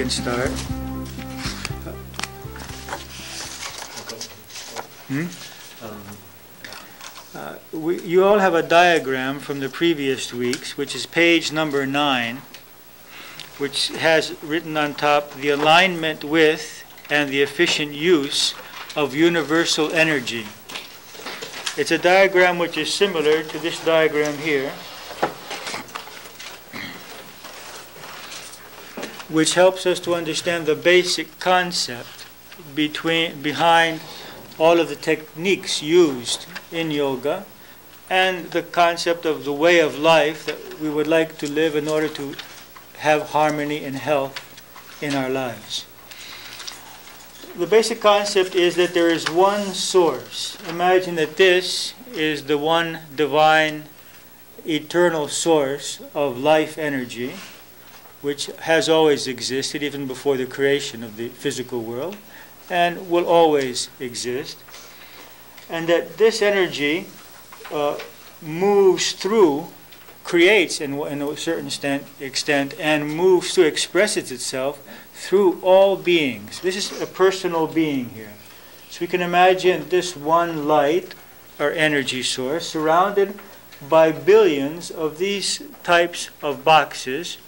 can start. Hmm? Uh, we, you all have a diagram from the previous weeks, which is page number nine, which has written on top the alignment with and the efficient use of universal energy. It's a diagram which is similar to this diagram here. which helps us to understand the basic concept between, behind all of the techniques used in yoga and the concept of the way of life that we would like to live in order to have harmony and health in our lives. The basic concept is that there is one source. Imagine that this is the one divine, eternal source of life energy which has always existed even before the creation of the physical world and will always exist. And that this energy uh, moves through, creates in, in a certain extent, extent, and moves to expresses itself through all beings. This is a personal being here. So we can imagine this one light or energy source surrounded by billions of these types of boxes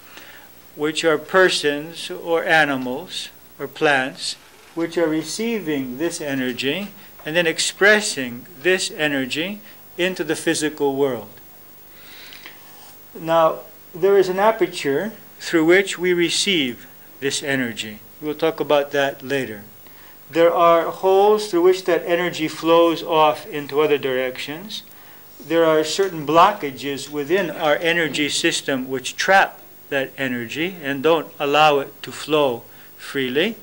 which are persons or animals or plants, which are receiving this energy and then expressing this energy into the physical world. Now, there is an aperture through which we receive this energy. We'll talk about that later. There are holes through which that energy flows off into other directions. There are certain blockages within our energy system which trap that energy and don't allow it to flow freely.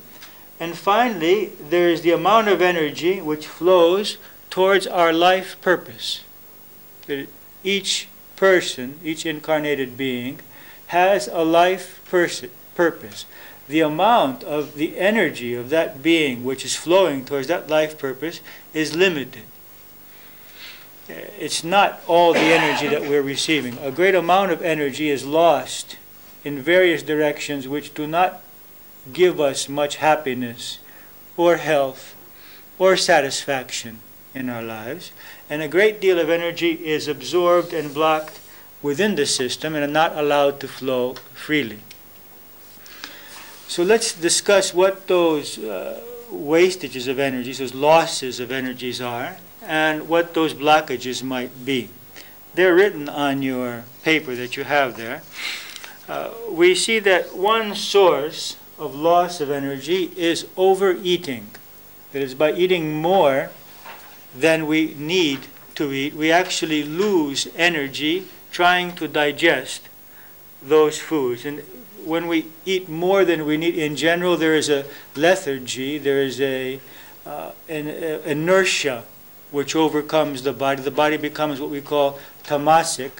And finally, there is the amount of energy which flows towards our life purpose. That each person, each incarnated being, has a life purpose. The amount of the energy of that being which is flowing towards that life purpose is limited. It's not all the energy that we're receiving. A great amount of energy is lost in various directions which do not give us much happiness or health or satisfaction in our lives. And a great deal of energy is absorbed and blocked within the system and not allowed to flow freely. So let's discuss what those uh, wastages of energies, those losses of energies are, and what those blockages might be. They're written on your paper that you have there. Uh, we see that one source of loss of energy is overeating. That is, by eating more than we need to eat, we actually lose energy trying to digest those foods. And when we eat more than we need, in general, there is a lethargy, there is a, uh, an uh, inertia which overcomes the body. The body becomes what we call tamasic,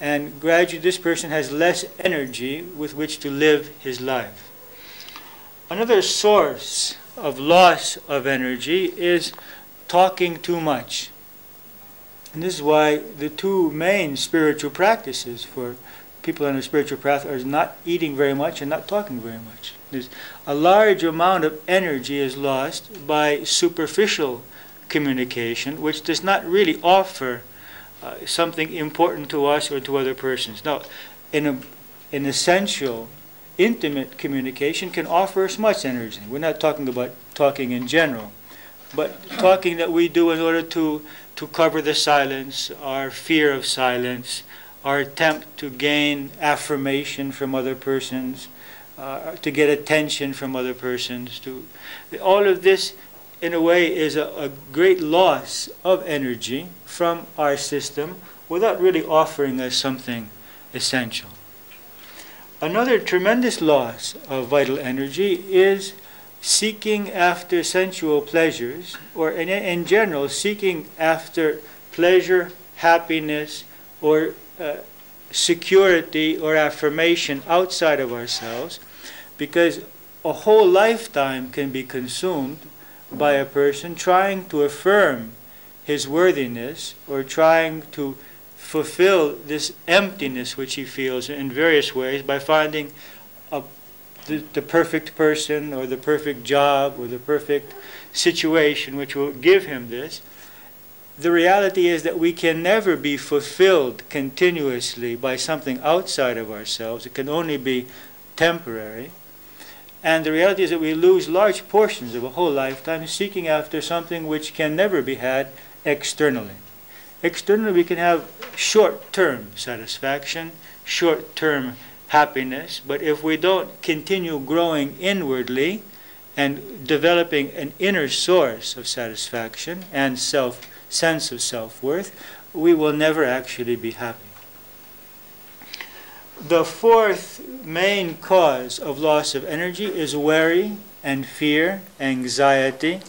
and gradually this person has less energy with which to live his life. Another source of loss of energy is talking too much. And this is why the two main spiritual practices for people on a spiritual path are not eating very much and not talking very much. There's a large amount of energy is lost by superficial communication, which does not really offer uh, something important to us or to other persons. Now, in a, an essential, intimate communication can offer us much energy. We're not talking about talking in general, but talking that we do in order to, to cover the silence, our fear of silence, our attempt to gain affirmation from other persons, uh, to get attention from other persons. To all of this in a way, is a, a great loss of energy from our system without really offering us something essential. Another tremendous loss of vital energy is seeking after sensual pleasures, or in, in general, seeking after pleasure, happiness, or uh, security or affirmation outside of ourselves, because a whole lifetime can be consumed by a person trying to affirm his worthiness or trying to fulfill this emptiness which he feels in various ways by finding a, the, the perfect person or the perfect job or the perfect situation which will give him this. The reality is that we can never be fulfilled continuously by something outside of ourselves. It can only be temporary. And the reality is that we lose large portions of a whole lifetime seeking after something which can never be had externally. Externally, we can have short term satisfaction, short term happiness, but if we don't continue growing inwardly and developing an inner source of satisfaction and self sense of self worth, we will never actually be happy. The fourth main cause of loss of energy is worry and fear, anxiety,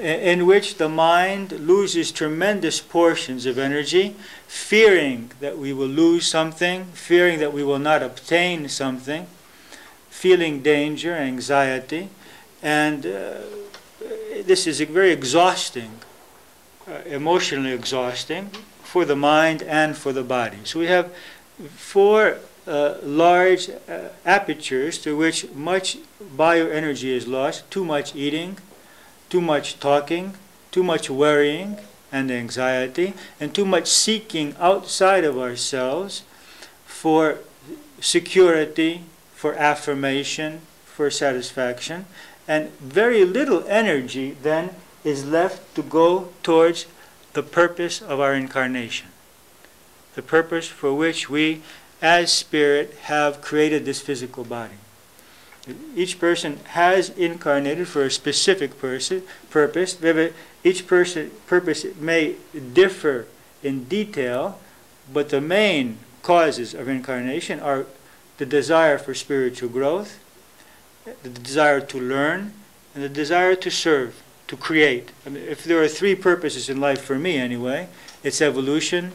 in which the mind loses tremendous portions of energy, fearing that we will lose something, fearing that we will not obtain something, feeling danger, anxiety, and uh, this is very exhausting, uh, emotionally exhausting for the mind and for the body. So we have four uh, large uh, apertures through which much bioenergy is lost, too much eating, too much talking, too much worrying and anxiety, and too much seeking outside of ourselves for security, for affirmation, for satisfaction, and very little energy then is left to go towards the purpose of our incarnation, the purpose for which we, as spirit, have created this physical body. Each person has incarnated for a specific person, purpose. Each person purpose may differ in detail, but the main causes of incarnation are the desire for spiritual growth, the desire to learn, and the desire to serve, to create. I mean, if there are three purposes in life for me anyway, it's evolution,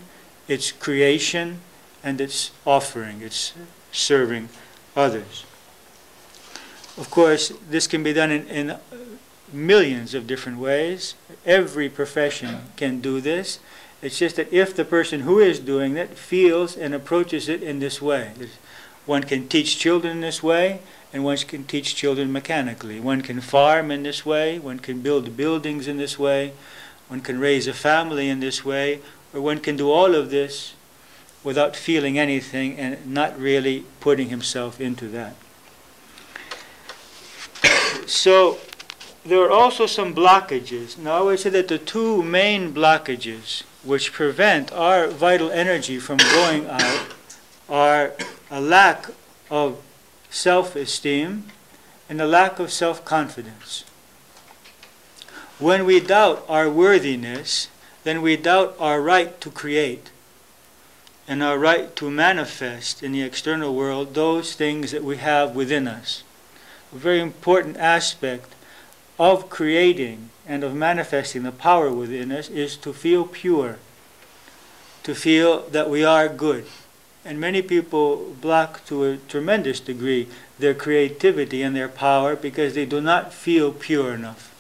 it's creation, and it's offering, it's serving others. Of course, this can be done in, in millions of different ways. Every profession can do this. It's just that if the person who is doing it feels and approaches it in this way, one can teach children this way, and one can teach children mechanically. One can farm in this way, one can build buildings in this way, one can raise a family in this way, or one can do all of this without feeling anything and not really putting himself into that so there are also some blockages. Now, I would say that the two main blockages which prevent our vital energy from going out are a lack of self esteem and a lack of self confidence. When we doubt our worthiness, then we doubt our right to create and our right to manifest in the external world those things that we have within us very important aspect of creating and of manifesting the power within us is to feel pure, to feel that we are good. And many people block to a tremendous degree their creativity and their power because they do not feel pure enough.